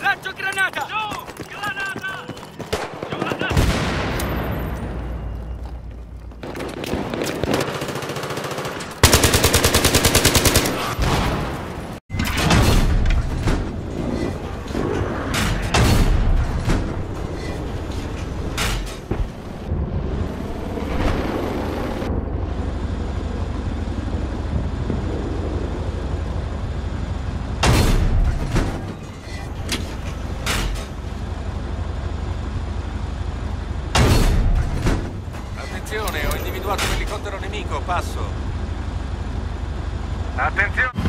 Lancio granata! spot un elicottero nemico, passo. Attenzione!